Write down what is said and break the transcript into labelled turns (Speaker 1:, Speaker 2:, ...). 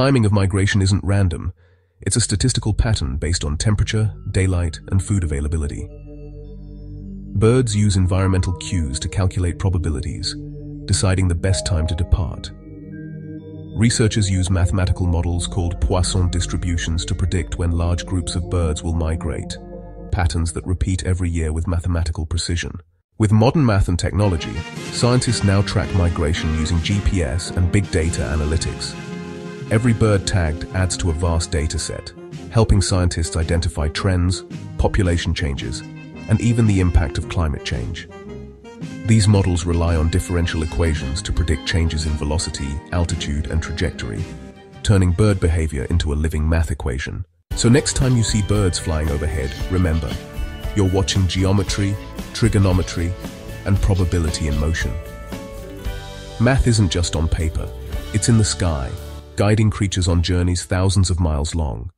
Speaker 1: timing of migration isn't random. It's a statistical pattern based on temperature, daylight, and food availability. Birds use environmental cues to calculate probabilities, deciding the best time to depart. Researchers use mathematical models called Poisson distributions to predict when large groups of birds will migrate, patterns that repeat every year with mathematical precision. With modern math and technology, scientists now track migration using GPS and big data analytics. Every bird tagged adds to a vast dataset, helping scientists identify trends, population changes, and even the impact of climate change. These models rely on differential equations to predict changes in velocity, altitude, and trajectory, turning bird behavior into a living math equation. So next time you see birds flying overhead, remember, you're watching geometry, trigonometry, and probability in motion. Math isn't just on paper, it's in the sky, guiding creatures on journeys thousands of miles long.